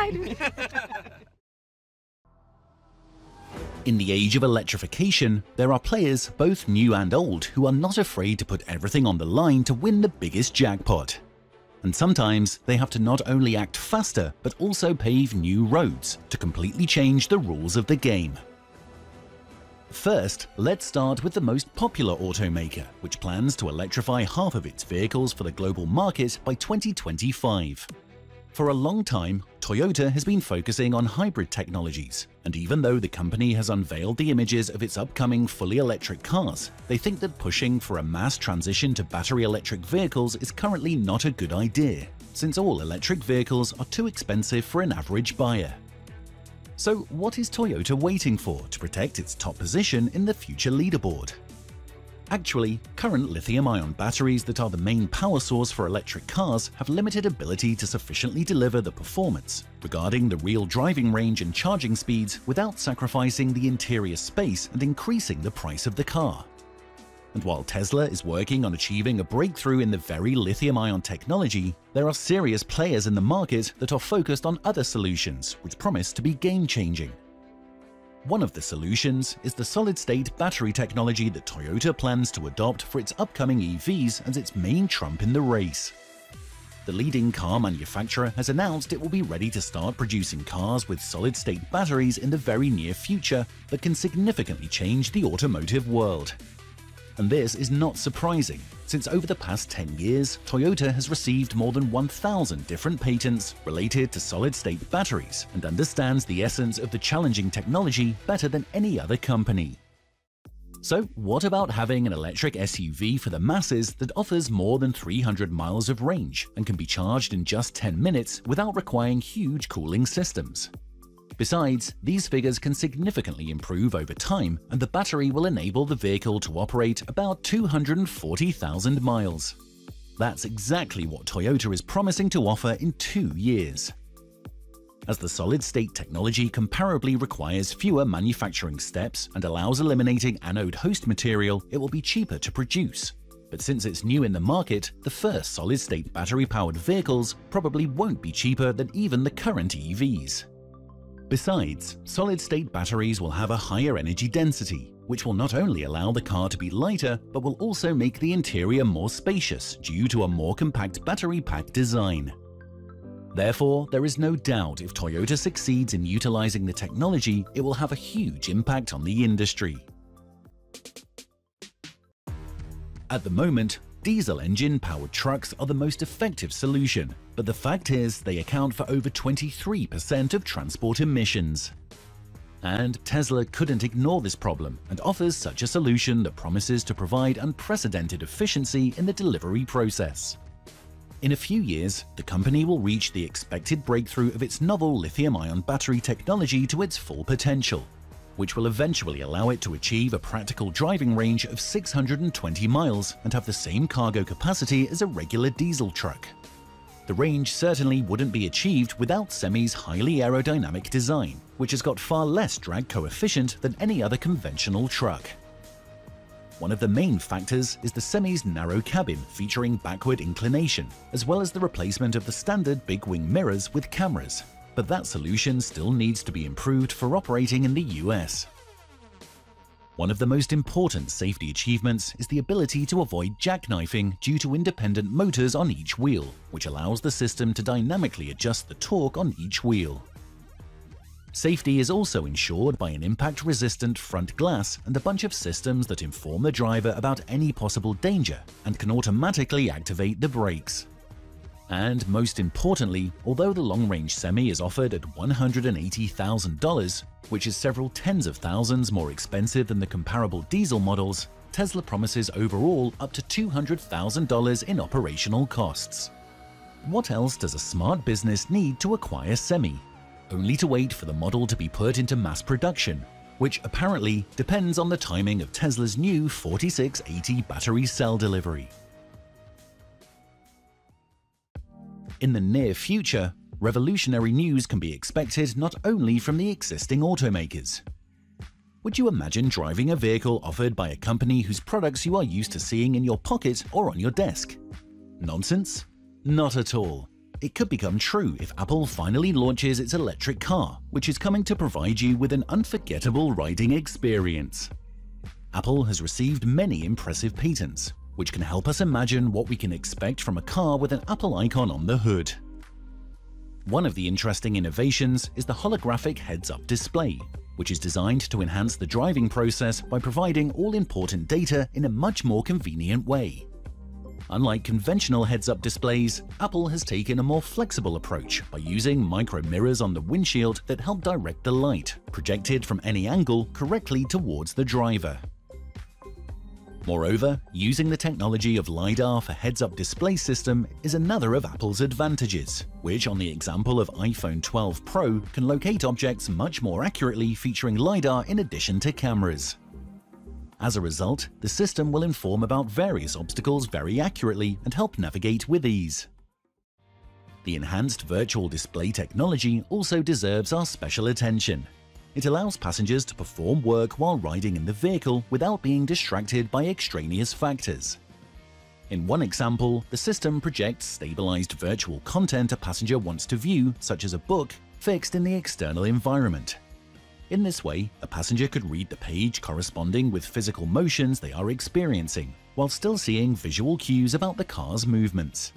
In the age of electrification, there are players, both new and old, who are not afraid to put everything on the line to win the biggest jackpot. And sometimes they have to not only act faster, but also pave new roads to completely change the rules of the game. First, let's start with the most popular automaker, which plans to electrify half of its vehicles for the global market by 2025. For a long time, Toyota has been focusing on hybrid technologies, and even though the company has unveiled the images of its upcoming fully electric cars, they think that pushing for a mass transition to battery electric vehicles is currently not a good idea, since all electric vehicles are too expensive for an average buyer. So what is Toyota waiting for to protect its top position in the future leaderboard? Actually, current lithium-ion batteries that are the main power source for electric cars have limited ability to sufficiently deliver the performance regarding the real driving range and charging speeds without sacrificing the interior space and increasing the price of the car. And while Tesla is working on achieving a breakthrough in the very lithium-ion technology, there are serious players in the market that are focused on other solutions which promise to be game-changing. One of the solutions is the solid-state battery technology that Toyota plans to adopt for its upcoming EVs as its main trump in the race. The leading car manufacturer has announced it will be ready to start producing cars with solid-state batteries in the very near future that can significantly change the automotive world. And this is not surprising, since over the past 10 years, Toyota has received more than 1,000 different patents related to solid-state batteries and understands the essence of the challenging technology better than any other company. So what about having an electric SUV for the masses that offers more than 300 miles of range and can be charged in just 10 minutes without requiring huge cooling systems? Besides, these figures can significantly improve over time and the battery will enable the vehicle to operate about 240,000 miles. That's exactly what Toyota is promising to offer in two years. As the solid-state technology comparably requires fewer manufacturing steps and allows eliminating anode host material, it will be cheaper to produce. But since it's new in the market, the first solid-state battery-powered vehicles probably won't be cheaper than even the current EVs. Besides, solid-state batteries will have a higher energy density, which will not only allow the car to be lighter, but will also make the interior more spacious due to a more compact battery pack design. Therefore, there is no doubt if Toyota succeeds in utilizing the technology, it will have a huge impact on the industry. At the moment, Diesel engine-powered trucks are the most effective solution, but the fact is they account for over 23% of transport emissions. And Tesla couldn't ignore this problem and offers such a solution that promises to provide unprecedented efficiency in the delivery process. In a few years, the company will reach the expected breakthrough of its novel lithium-ion battery technology to its full potential, which will eventually allow it to achieve a practical driving range of 620 miles and have the same cargo capacity as a regular diesel truck. The range certainly wouldn't be achieved without Semi's highly aerodynamic design, which has got far less drag coefficient than any other conventional truck. One of the main factors is the Semi's narrow cabin featuring backward inclination, as well as the replacement of the standard big wing mirrors with cameras, but that solution still needs to be improved for operating in the US. One of the most important safety achievements is the ability to avoid jackknifing due to independent motors on each wheel, which allows the system to dynamically adjust the torque on each wheel. Safety is also ensured by an impact-resistant front glass and a bunch of systems that inform the driver about any possible danger and can automatically activate the brakes. And most importantly, although the long-range Semi is offered at $180,000, which is several tens of thousands more expensive than the comparable diesel models, Tesla promises overall up to $200,000 in operational costs. What else does a smart business need to acquire Semi? Only to wait for the model to be put into mass production, which apparently depends on the timing of Tesla's new 4680 battery cell delivery. In the near future, revolutionary news can be expected not only from the existing automakers. Would you imagine driving a vehicle offered by a company whose products you are used to seeing in your pocket or on your desk? Nonsense? Not at all. it could become true if Apple finally launches its electric car, which is coming to provide you with an unforgettable riding experience. Apple has received many impressive patents, which can help us imagine what we can expect from a car with an Apple icon on the hood. One of the interesting innovations is the holographic heads-up display, which is designed to enhance the driving process by providing all important data in a much more convenient way. Unlike conventional heads-up displays, Apple has taken a more flexible approach by using micro mirrors on the windshield that help direct the light, projected from any angle, correctly towards the driver. Moreover, using the technology of LiDAR for heads-up display system is another of Apple's advantages, which on the example of iPhone 12 Pro can locate objects much more accurately featuring LiDAR in addition to cameras. As a result, the system will inform about various obstacles very accurately and help navigate with ease. The enhanced virtual display technology also deserves our special attention, it allows passengers to perform work while riding in the vehicle without being distracted by extraneous factors. In one example, the system projects stabilized virtual content a passenger wants to view, such as a book, fixed in the external environment. In this way, a passenger could read the page corresponding with physical motions they are experiencing, while still seeing visual cues about the car's movements.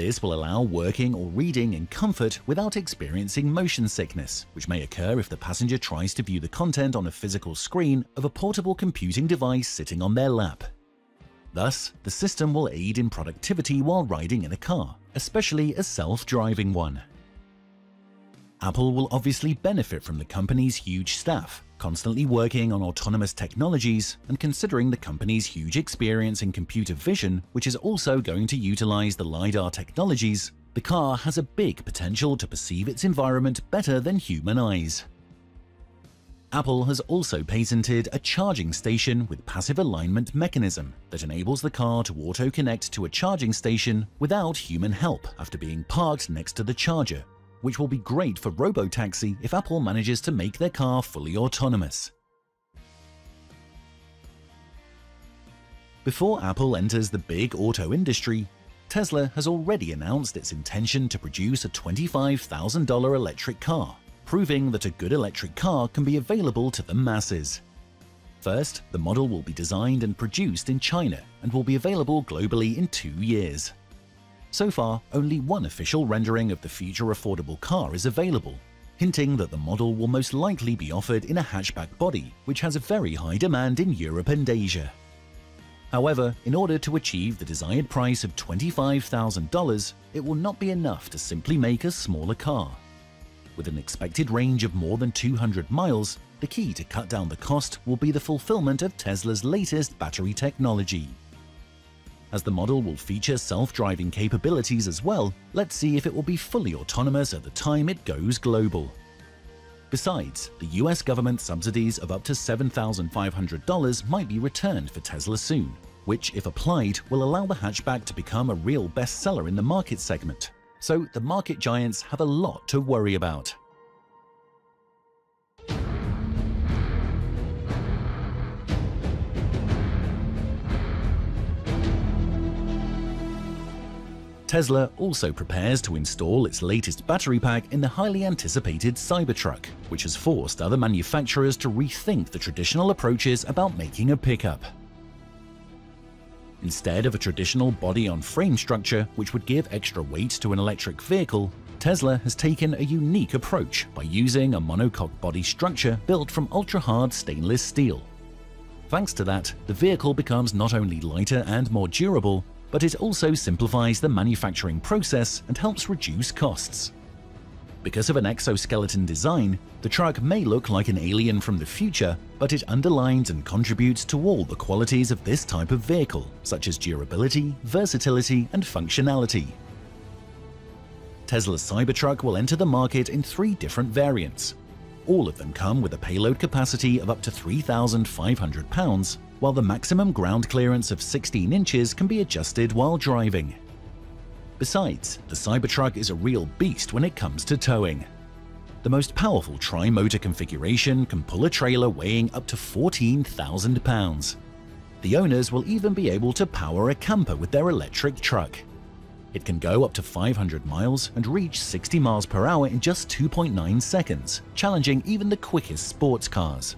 This will allow working or reading in comfort without experiencing motion sickness, which may occur if the passenger tries to view the content on a physical screen of a portable computing device sitting on their lap. Thus, the system will aid in productivity while riding in a car, especially a self-driving one. Apple will obviously benefit from the company's huge staff, constantly working on autonomous technologies and considering the company's huge experience in computer vision, which is also going to utilize the LiDAR technologies, the car has a big potential to perceive its environment better than human eyes. Apple has also patented a charging station with passive alignment mechanism that enables the car to auto-connect to a charging station without human help after being parked next to the charger, which will be great for robotaxi if Apple manages to make their car fully autonomous. Before Apple enters the big auto industry, Tesla has already announced its intention to produce a $25,000 electric car, proving that a good electric car can be available to the masses. First, the model will be designed and produced in China and will be available globally in two years. So far, only one official rendering of the future affordable car is available, hinting that the model will most likely be offered in a hatchback body, which has a very high demand in Europe and Asia. However, in order to achieve the desired price of $25,000, it will not be enough to simply make a smaller car. With an expected range of more than 200 miles, the key to cut down the cost will be the fulfillment of Tesla's latest battery technology. As the model will feature self-driving capabilities as well, let's see if it will be fully autonomous at the time it goes global. Besides, the US government subsidies of up to $7,500 might be returned for Tesla soon, which, if applied, will allow the hatchback to become a real bestseller in the market segment. So the market giants have a lot to worry about. Tesla also prepares to install its latest battery pack in the highly anticipated Cybertruck, which has forced other manufacturers to rethink the traditional approaches about making a pickup. Instead of a traditional body-on-frame structure which would give extra weight to an electric vehicle, Tesla has taken a unique approach by using a monocoque body structure built from ultra-hard stainless steel. Thanks to that, the vehicle becomes not only lighter and more durable, but it also simplifies the manufacturing process and helps reduce costs. Because of an exoskeleton design, the truck may look like an alien from the future, but it underlines and contributes to all the qualities of this type of vehicle, such as durability, versatility, and functionality. Tesla's Cybertruck will enter the market in three different variants. All of them come with a payload capacity of up to 3,500 pounds while the maximum ground clearance of 16 inches can be adjusted while driving. Besides, the Cybertruck is a real beast when it comes to towing. The most powerful tri-motor configuration can pull a trailer weighing up to 14,000 pounds. The owners will even be able to power a camper with their electric truck. It can go up to 500 miles and reach 60 miles per hour in just 2.9 seconds, challenging even the quickest sports cars.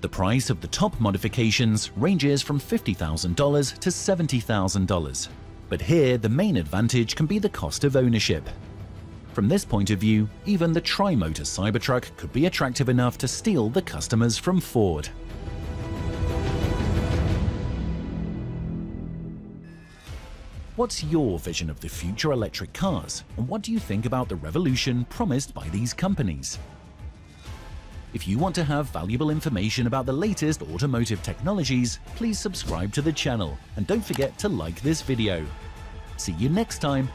The price of the top modifications ranges from $50,000 to $70,000. But here, the main advantage can be the cost of ownership. From this point of view, even the tri-motor Cybertruck could be attractive enough to steal the customers from Ford. What's your vision of the future electric cars, and what do you think about the revolution promised by these companies? If you want to have valuable information about the latest automotive technologies, please subscribe to the channel and don't forget to like this video. See you next time